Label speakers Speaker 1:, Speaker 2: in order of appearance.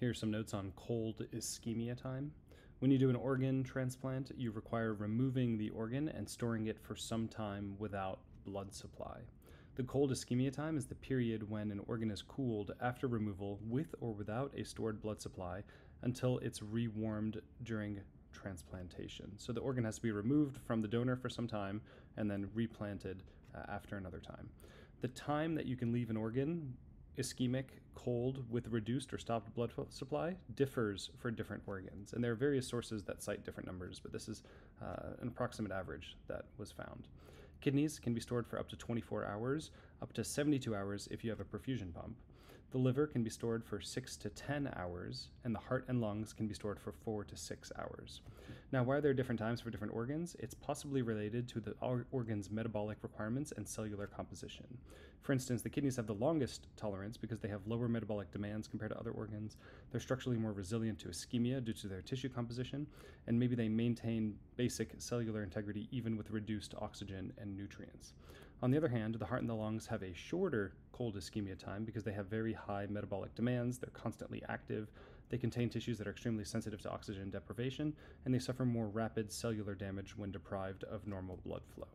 Speaker 1: Here are some notes on cold ischemia time. When you do an organ transplant, you require removing the organ and storing it for some time without blood supply. The cold ischemia time is the period when an organ is cooled after removal with or without a stored blood supply until it's rewarmed during transplantation. So the organ has to be removed from the donor for some time and then replanted uh, after another time. The time that you can leave an organ ischemic cold with reduced or stopped blood supply differs for different organs. And there are various sources that cite different numbers, but this is uh, an approximate average that was found. Kidneys can be stored for up to 24 hours, up to 72 hours if you have a perfusion pump. The liver can be stored for 6 to 10 hours, and the heart and lungs can be stored for 4 to 6 hours. Now, why are there different times for different organs? It's possibly related to the organ's metabolic requirements and cellular composition. For instance, the kidneys have the longest tolerance because they have lower metabolic demands compared to other organs. They're structurally more resilient to ischemia due to their tissue composition, and maybe they maintain basic cellular integrity even with reduced oxygen and nutrients. On the other hand, the heart and the lungs have a shorter cold ischemia time because they have very high metabolic demands, they're constantly active, they contain tissues that are extremely sensitive to oxygen deprivation, and they suffer more rapid cellular damage when deprived of normal blood flow.